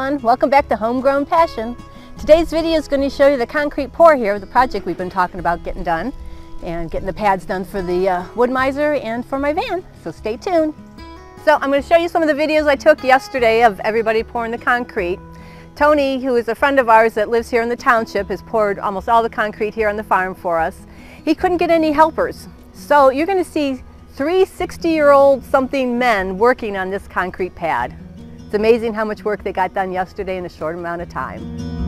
everyone. Welcome back to Homegrown Passion. Today's video is going to show you the concrete pour here, the project we've been talking about getting done and getting the pads done for the uh, Wood-Mizer and for my van. So stay tuned. So I'm going to show you some of the videos I took yesterday of everybody pouring the concrete. Tony, who is a friend of ours that lives here in the township, has poured almost all the concrete here on the farm for us. He couldn't get any helpers. So you're going to see three 60-year-old something men working on this concrete pad. It's amazing how much work they got done yesterday in a short amount of time.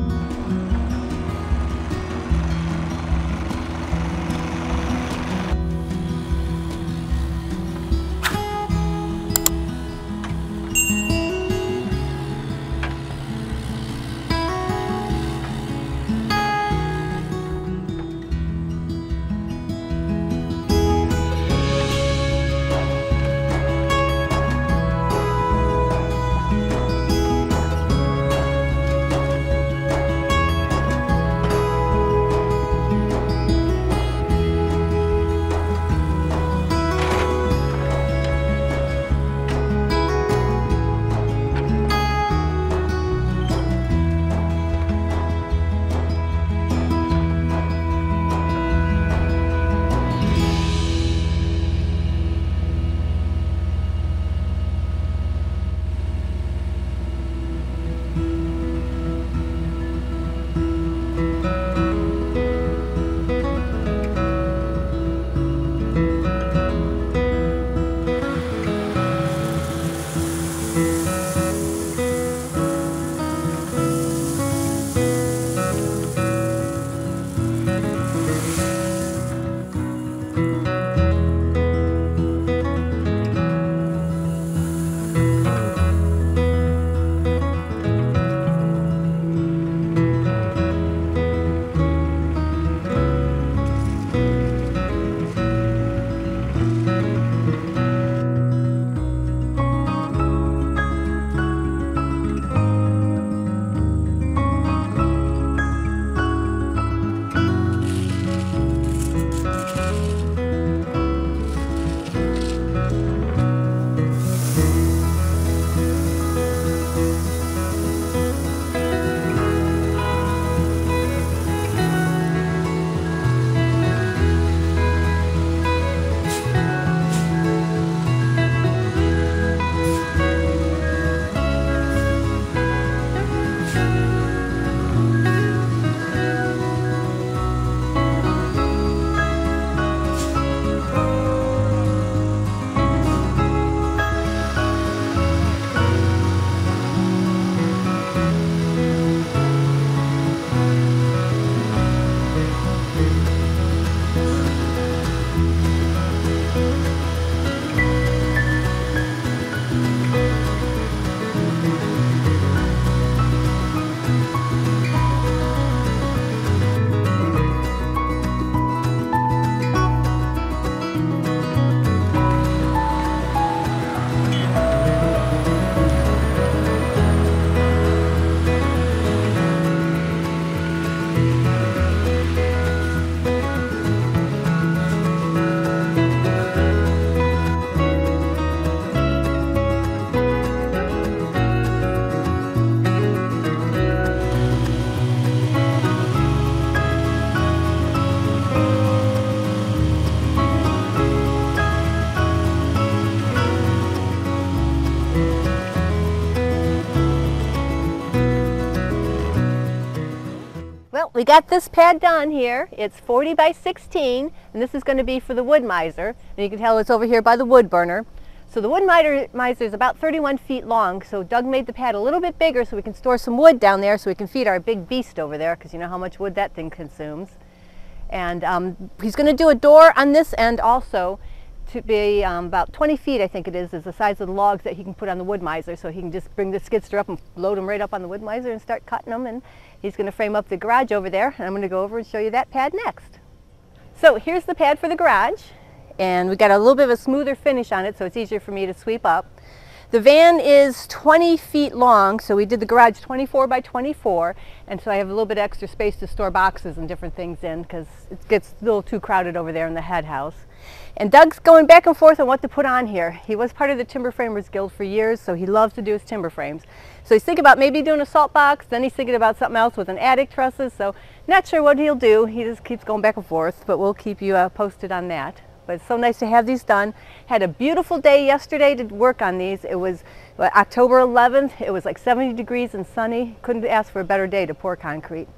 Got this pad done here. It's 40 by 16, and this is going to be for the Wood-Mizer. And you can tell it's over here by the wood burner. So the Wood-Mizer is about 31 feet long, so Doug made the pad a little bit bigger so we can store some wood down there so we can feed our big beast over there, because you know how much wood that thing consumes. And um, he's going to do a door on this end also to be um, about 20 feet, I think it is, is the size of the logs that he can put on the Wood-Mizer. So he can just bring the skidster up and load them right up on the Wood-Mizer and start cutting them. And He's going to frame up the garage over there and I'm going to go over and show you that pad next. So here's the pad for the garage and we got a little bit of a smoother finish on it so it's easier for me to sweep up. The van is 20 feet long, so we did the garage 24 by 24, and so I have a little bit extra space to store boxes and different things in because it gets a little too crowded over there in the head house. And Doug's going back and forth on what to put on here. He was part of the Timber Framers Guild for years, so he loves to do his timber frames. So he's thinking about maybe doing a salt box, then he's thinking about something else with an attic trusses, so not sure what he'll do. He just keeps going back and forth, but we'll keep you uh, posted on that. But it's so nice to have these done. Had a beautiful day yesterday to work on these. It was October 11th. It was like 70 degrees and sunny. Couldn't ask for a better day to pour concrete.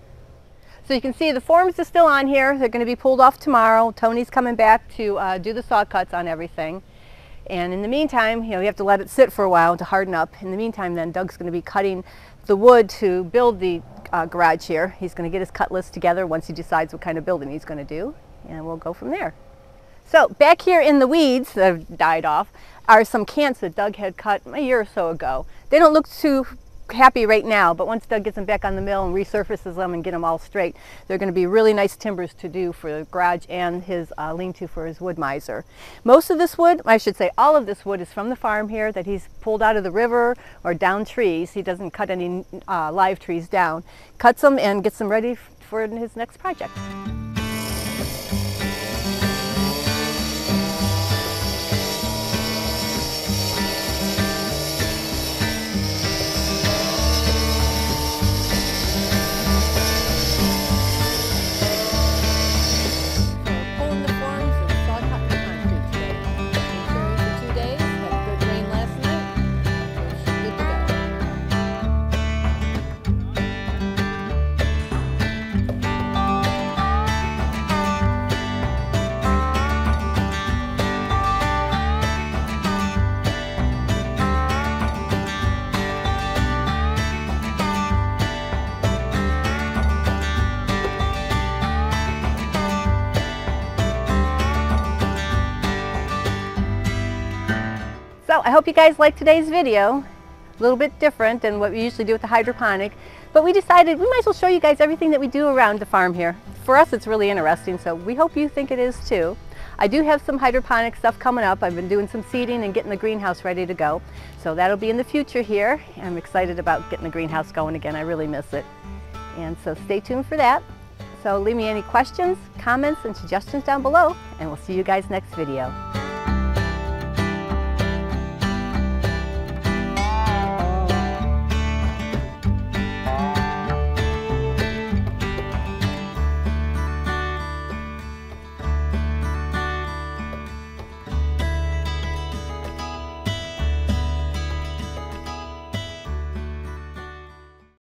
So you can see the forms are still on here. They're going to be pulled off tomorrow. Tony's coming back to uh, do the saw cuts on everything. And in the meantime, you know, you have to let it sit for a while to harden up. In the meantime, then Doug's going to be cutting the wood to build the uh, garage here. He's going to get his cut list together once he decides what kind of building he's going to do. And we'll go from there. So back here in the weeds that have died off are some cants that Doug had cut a year or so ago. They don't look too happy right now, but once Doug gets them back on the mill and resurfaces them and get them all straight, they're going to be really nice timbers to do for the garage and his uh, lean-to for his Wood-Mizer. Most of this wood, I should say all of this wood is from the farm here that he's pulled out of the river or down trees. He doesn't cut any uh, live trees down. Cuts them and gets them ready for his next project. Hope you guys liked today's video. A little bit different than what we usually do with the hydroponic, but we decided we might as well show you guys everything that we do around the farm here. For us it's really interesting, so we hope you think it is too. I do have some hydroponic stuff coming up. I've been doing some seeding and getting the greenhouse ready to go. So that'll be in the future here. I'm excited about getting the greenhouse going again. I really miss it. And so stay tuned for that. So leave me any questions, comments, and suggestions down below, and we'll see you guys next video.